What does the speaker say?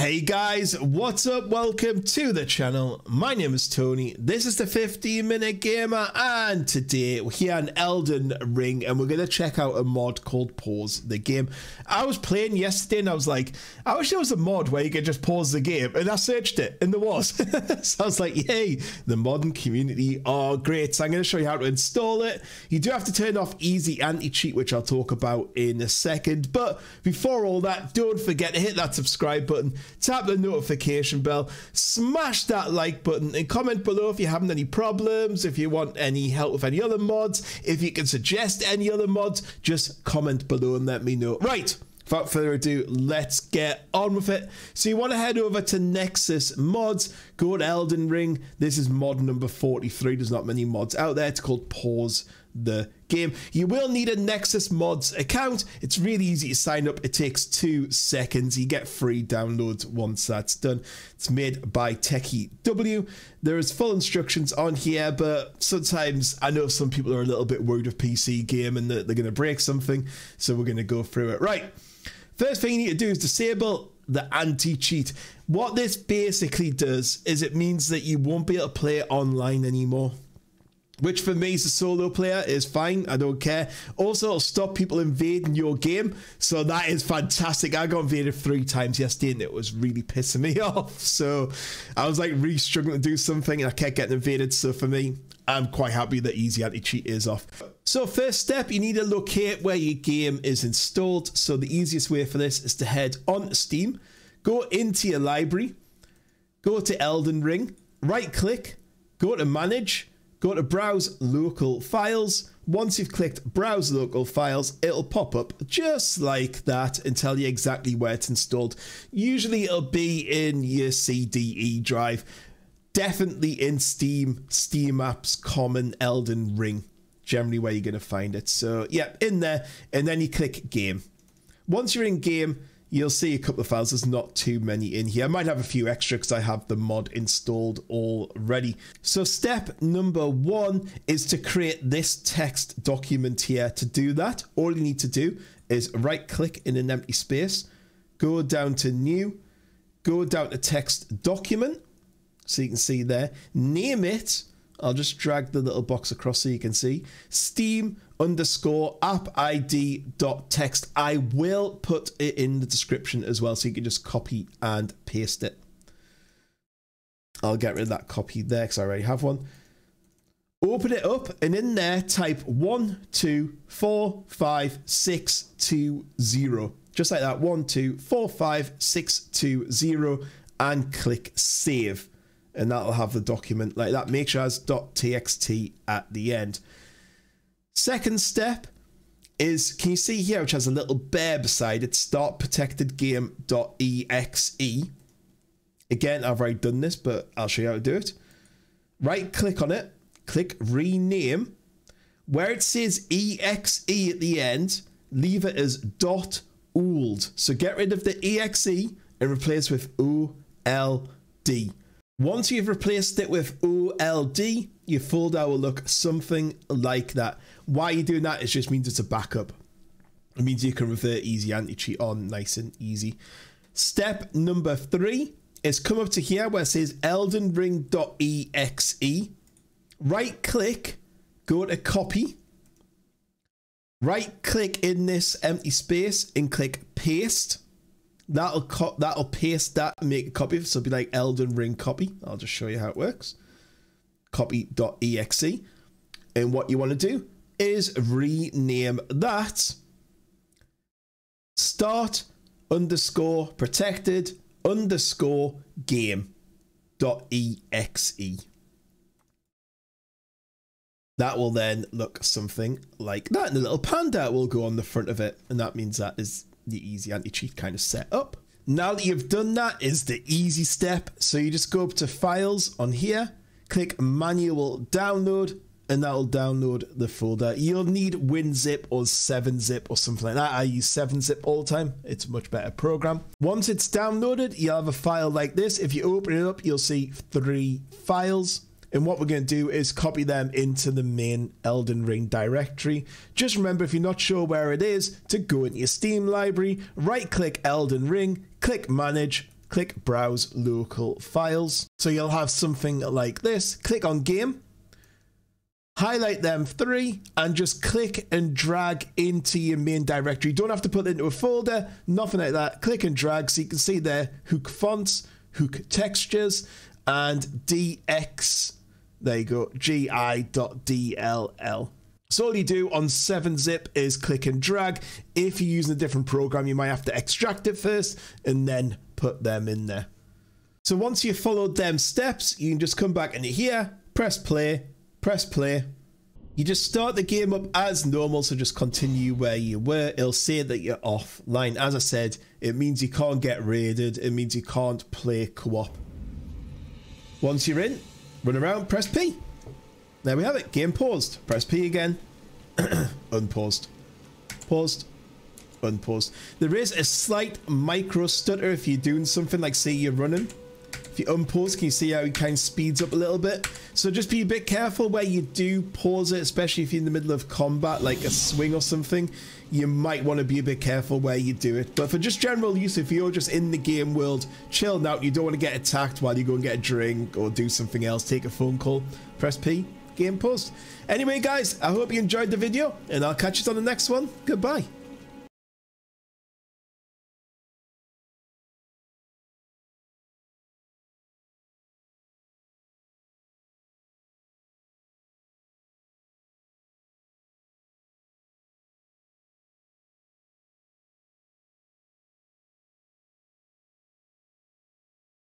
Hey guys, what's up? Welcome to the channel. My name is Tony. This is the 15 Minute Gamer, and today we're here on Elden Ring, and we're going to check out a mod called Pause the Game. I was playing yesterday, and I was like, I wish there was a mod where you could just pause the game, and I searched it, and there was. so I was like, yay, the modern community are great. So I'm going to show you how to install it. You do have to turn off Easy Anti-Cheat, which I'll talk about in a second. But before all that, don't forget to hit that subscribe button tap the notification bell, smash that like button, and comment below if you're having any problems, if you want any help with any other mods, if you can suggest any other mods, just comment below and let me know. Right. Without further ado, let's get on with it. So you want to head over to Nexus Mods, go to Elden Ring. This is mod number 43. There's not many mods out there. It's called Pause the game. You will need a Nexus Mods account. It's really easy to sign up. It takes two seconds. You get free downloads once that's done. It's made by Techie W. There is full instructions on here, but sometimes I know some people are a little bit worried of PC game and that they're going to break something. So we're going to go through it. Right. First thing you need to do is disable the anti-cheat. What this basically does is it means that you won't be able to play online anymore. Which for me as a solo player is fine, I don't care. Also, it'll stop people invading your game, so that is fantastic. I got invaded three times yesterday and it was really pissing me off. So I was like really struggling to do something and I kept getting invaded. So for me, I'm quite happy that Easy Anti-Cheat is off. So first step, you need to locate where your game is installed. So the easiest way for this is to head on Steam, go into your library, go to Elden Ring, right click, go to manage, go to browse local files. Once you've clicked browse local files, it'll pop up just like that and tell you exactly where it's installed. Usually it'll be in your CDE drive definitely in Steam, Steam apps, common Elden Ring, generally where you're going to find it. So, yeah, in there, and then you click game. Once you're in game, you'll see a couple of files. There's not too many in here. I might have a few extra because I have the mod installed already. So step number one is to create this text document here. To do that, all you need to do is right click in an empty space, go down to new, go down to text document, so you can see there. Name it. I'll just drag the little box across so you can see. Steam underscore app ID dot text. I will put it in the description as well so you can just copy and paste it. I'll get rid of that copy there because I already have one. Open it up and in there type one, two, four, five, six, two, zero. Just like that. One, two, four, five, six, two, zero, and click save and that'll have the document like that. Make sure it has .txt at the end. Second step is, can you see here, which has a little bear beside it, start protected game.exe. Again, I've already done this, but I'll show you how to do it. Right click on it, click rename. Where it says exe at the end, leave it as dot old. So get rid of the exe and replace with old. Once you've replaced it with OLD, your folder will look something like that. Why are you're doing that, it just means it's a backup. It means you can revert easy anti-cheat on nice and easy. Step number three is come up to here where it says eldenring.exe. Right click, go to copy. Right click in this empty space and click paste that'll co- that'll paste that and make a copy. So it'll be like Elden Ring copy. I'll just show you how it works. Copy.exe. And what you want to do is rename that start underscore protected underscore game dot exe. That will then look something like that. And a little panda will go on the front of it. And that means that is the easy anti-cheat kind of set up. Now that you've done that is the easy step. So you just go up to files on here, click manual download, and that'll download the folder. You'll need WinZip or 7-Zip or something like that. I use 7-Zip all the time. It's a much better program. Once it's downloaded, you'll have a file like this. If you open it up, you'll see three files. And what we're going to do is copy them into the main Elden Ring directory. Just remember, if you're not sure where it is, to go into your Steam library, right click Elden Ring, click Manage, click browse local files. So you'll have something like this. Click on game, highlight them three, and just click and drag into your main directory. You don't have to put it into a folder, nothing like that. Click and drag so you can see there Hook fonts, Hook textures, and DX. There you go, gi.dll. So all you do on 7-zip is click and drag. If you're using a different program, you might have to extract it first and then put them in there. So once you've followed them steps, you can just come back into here, press play, press play. You just start the game up as normal, so just continue where you were. It'll say that you're offline. As I said, it means you can't get raided. It means you can't play co-op. Once you're in, run around, press P. There we have it. Game paused. Press P again. Unpaused. Paused. Unpaused. There is a slight micro stutter if you're doing something like say you're running. If you unpause, can you see how it kind of speeds up a little bit? So just be a bit careful where you do pause it, especially if you're in the middle of combat, like a swing or something. You might want to be a bit careful where you do it. But for just general use, if you're just in the game world, chilling out, you don't want to get attacked while you go and get a drink or do something else, take a phone call, press P, game post. Anyway, guys, I hope you enjoyed the video, and I'll catch you on the next one. Goodbye.